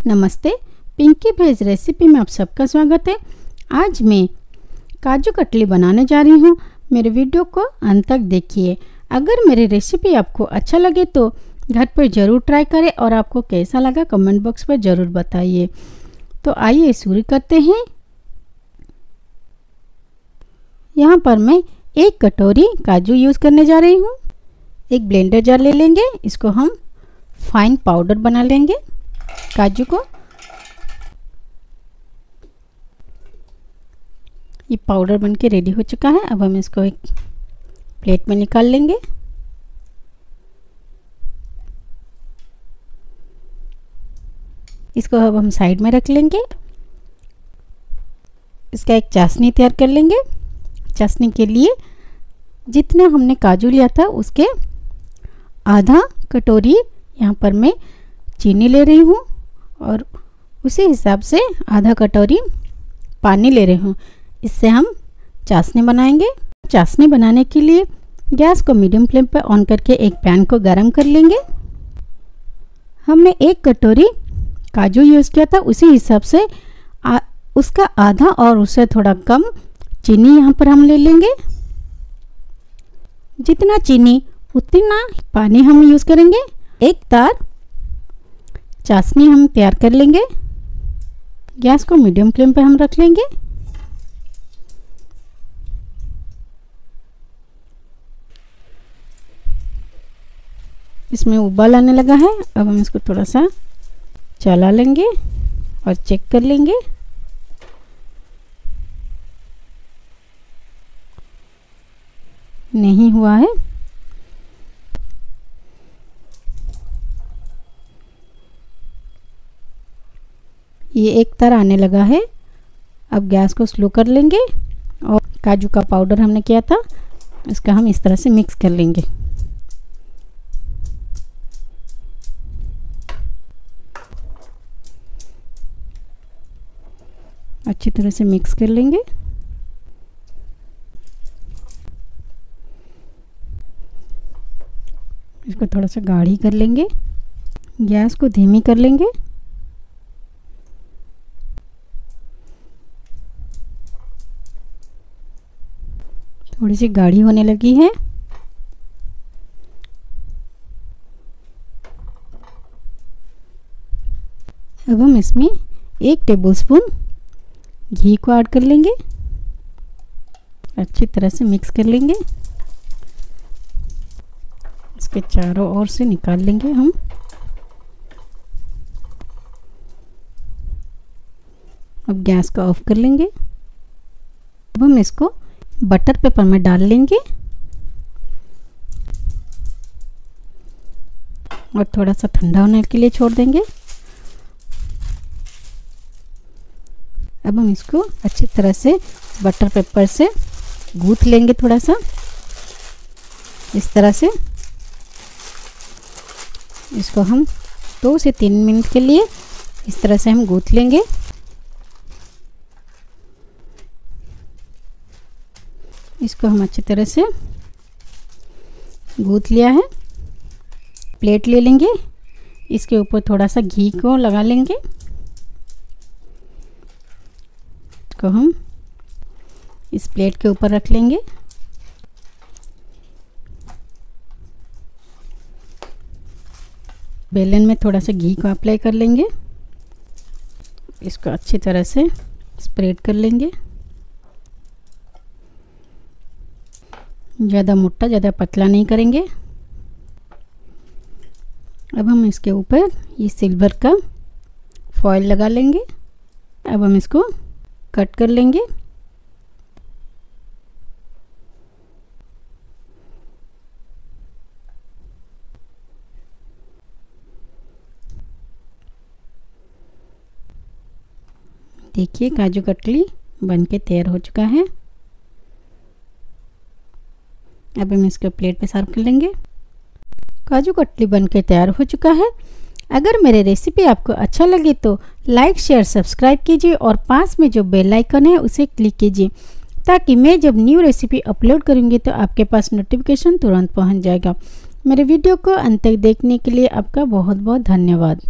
नमस्ते, पिंकी भेज रेसिपी में आप सबका स्वागत है। आज मैं काजू कटली बनाने जा रही हूँ। मेरे वीडियो को अंत तक देखिए। अगर मेरी रेसिपी आपको अच्छा लगे तो घर पर ज़रूर ट्राई करें और आपको कैसा लगा कमेंट बॉक्स पर ज़रूर बताइए। तो आइए शुरू करते हैं। यहाँ पर मैं एक कटोरी काजू यूज़ करने जा रही हूँ। एक ब्लेंडर जार ले लेंगे। इसको हम फाइन पाउडर बना लेंगे। काजू को ये पाउडर बन के रेडी हो चुका है। अब हम इसको एक प्लेट में निकाल लेंगे। इसको अब हम साइड में रख लेंगे। इसका एक चाशनी तैयार कर लेंगे। चाशनी के लिए जितना हमने काजू लिया था, उसके आधा कटोरी यहाँ पर मैं चीनी ले रही हूँ। और उसी हिसाब से आधा कटोरी पानी ले रही हूँ। इससे हम चाशनी बनाएँगे। चाशनी बनाने के लिए गैस को मीडियम फ्लेम पर ऑन करके एक पैन को गर्म कर लेंगे। हमने एक कटोरी काजू यूज़ किया था। उसी हिसाब से आ, उसका आधा और उससे थोड़ा कम चीनी यहाँ पर हम ले लेंगे। जितना चीनी उतना पानी हम यूज़ करेंगे। एक तार चाशनी हम तैयार कर लेंगे। गैस को मीडियम फ्लेम पे हम रख लेंगे। इसमें उबाल आने लगा है। अब हम इसको थोड़ा सा चला लेंगे और चेक कर लेंगे। नहीं हुआ है। ये एक तरह आने लगा है। अब गैस को स्लो कर लेंगे और काजू का पाउडर हमने किया था, इसका हम इस तरह से मिक्स कर लेंगे। अच्छी तरह से मिक्स कर लेंगे। इसको थोड़ा सा गाढ़ी कर लेंगे। गैस को धीमी कर लेंगे। थोड़ी सी गाढ़ी होने लगी है। अब हम इसमें एक टेबलस्पून घी को ऐड कर लेंगे। अच्छी तरह से मिक्स कर लेंगे। इसके चारों ओर से निकाल लेंगे हम। अब गैस को ऑफ़ कर लेंगे। अब हम इसको बटर पेपर में डाल लेंगे। और थोड़ा सा ठंडा होने के लिए छोड़ देंगे। अब हम इसको अच्छी तरह से बटर पेपर से गूथ लेंगे थोड़ा सा इस तरह से। इसको हम दो से तीन मिनट के लिए इस तरह से हम गूथ लेंगे। इसको हम अच्छी तरह से गूथ लिया है। प्लेट ले लेंगे। इसके ऊपर थोड़ा सा घी को लगा लेंगे। इसको हम इस प्लेट के ऊपर रख लेंगे। बेलन में थोड़ा सा घी को अप्लाई कर लेंगे। इसको अच्छी तरह से स्प्रेड कर लेंगे। ज़्यादा मोटा, ज़्यादा पतला नहीं करेंगे। अब हम इसके ऊपर ये सिल्वर का फॉयल लगा लेंगे। अब हम इसको कट कर लेंगे। देखिए, काजू कटली बन के तैयार हो चुका है। अब हम इसको प्लेट पे सर्व कर लेंगे। काजू कटली बन के तैयार हो चुका है। अगर मेरे रेसिपी आपको अच्छा लगे तो लाइक शेयर सब्सक्राइब कीजिए और पास में जो बेल आइकन है, उसे क्लिक कीजिए। ताकि मैं जब न्यू रेसिपी अपलोड करूँगी तो आपके पास नोटिफिकेशन तुरंत पहुँच जाएगा। मेरे वीडियो को अंत तक देखने के लिए आपका बहुत बहुत धन्यवाद।